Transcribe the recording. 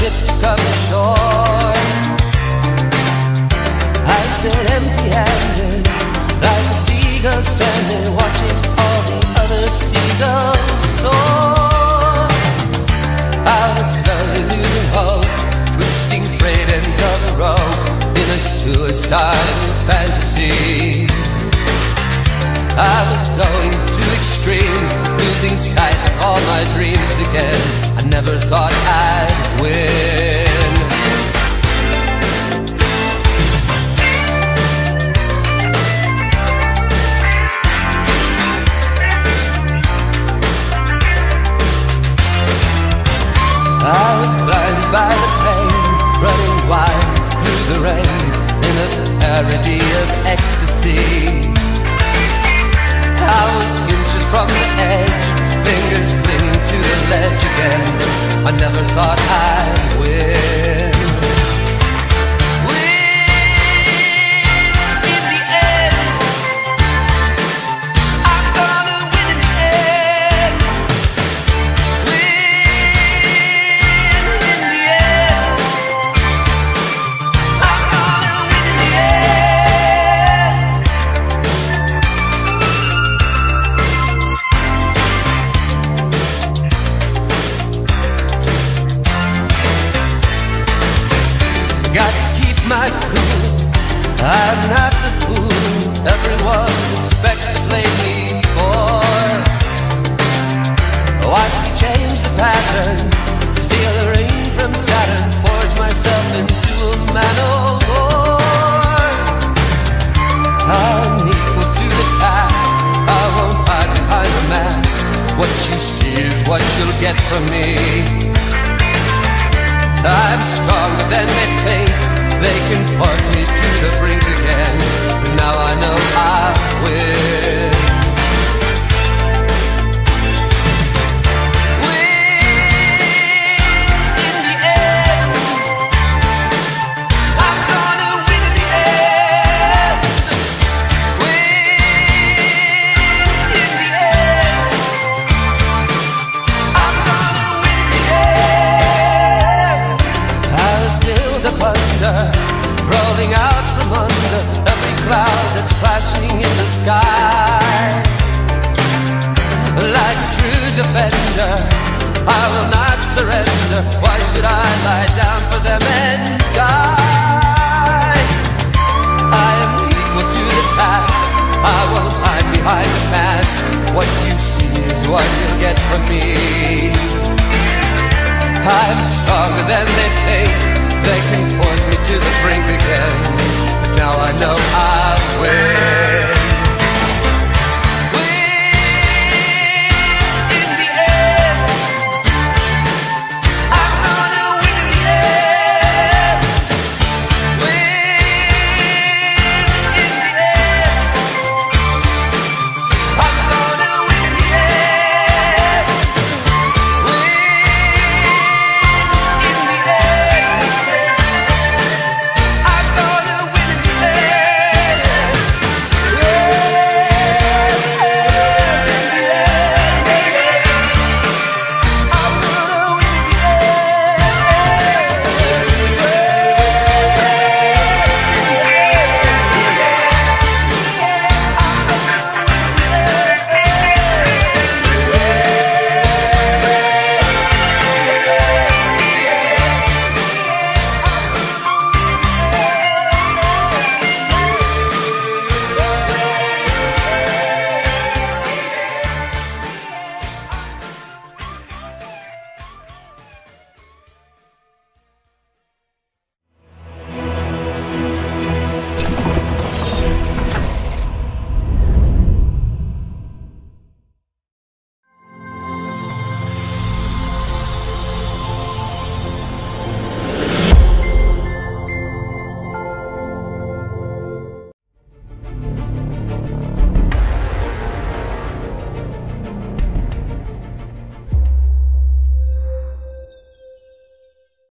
ship to come ashore. I stood empty-handed, like a seagull stranded, watching all the other seagulls soar. I was slowly losing hope, twisting frayed ends of the rope in a suicidal fantasy. I was going to extremes, losing sight of all my dreams again. I never thought I'd win. I was blinded by the pain, running wild through the rain in a parody of ecstasy. My cool. I'm not the fool everyone expects to play me for. Watch me change the pattern, steal the ring from Saturn, forge myself into a man of war. I'm equal to the task. I won't hide behind a mask. What you see is what you'll get from me. I'm stronger than they think. They can force me to the brink again. But Now I know I the wonder, rolling out from under every cloud that's flashing in the sky. Like a true defender, I will not surrender. Why should I lie down for them and die? I am equal to the task. I won't hide behind the mask. What you see is what you'll get from me. I'm stronger than they think. They can force me to the brink again, but now I know I will.